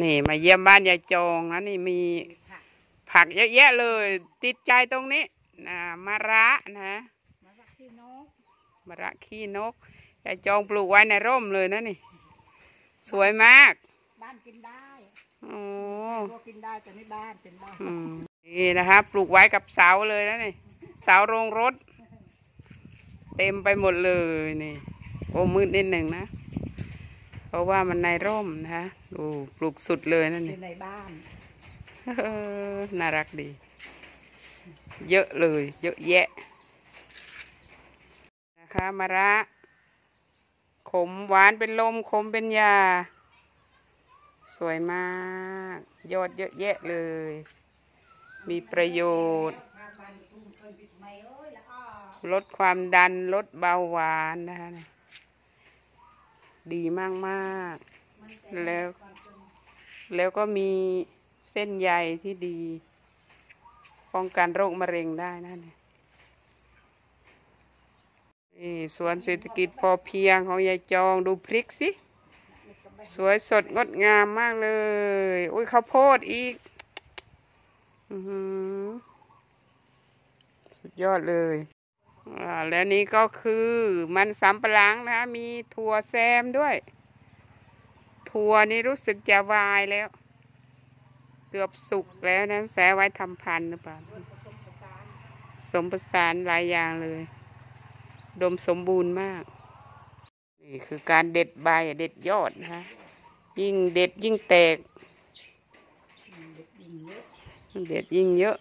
นี่มาเยี่ยมบ้านยายจงนะนี่มีผักเยอะแยะเลย ติดใจตรงนี้นะมะระนะมาจากพี่นกมะระขี้นกยายจงปลูกไว้ในร่มเลยนะนี่ สวยมาก บ้านกินได้โอ้ตัวกินได้แต่นี่บ้านเป็นบ้านอืมนี่นะคะปลูกไว้กับเสาเลยนะนี่เสาโรงรถ เต็มไปหมดเลยนี่โอ้มืดนิดหนึ่งนะ เพราะว่ามันในร่มนะคะดูปลูกสุดเลยนั่นอนี่ยู่ในบ้านเออน่ารักดี เยอะเลย เยอะแยะ นะคะมะระ ขมหวานเป็นลม ขมเป็นยา สวยมาก ยอดเยอะแยะเลย มีประโยชน์ ลดความดันลดเบาหวานนะคะเนี่ย ดีมากมากๆแล้ว แล้วก็มีเส้นใยที่ดี ป้องกันโรคมะเร็งได้นะเนี่ยนี่สวนเศรษฐกิจพอเพียงของยายจองดูพริกสิ สวยสดงดงามมากเลย อุ้ยข้าวโพดอีก อือหือสุดยอดเลยอ่า แล้วนี้ก็คือมันสำปะหลังนะคะมีถั่วแซมด้วย ถั่วนี่รู้สึกจะวายแล้ว เกือบสุกแล้วนะแสไว้ทำพันธุ์หรือเปล่าสมประสานหลายอย่างเลย ดมสมบูรณ์มาก นี่คือการเด็ดใบเด็ดยอดนะคะยิ่งเด็ดยิ่งแตก เด็ดยิ่งเยอะ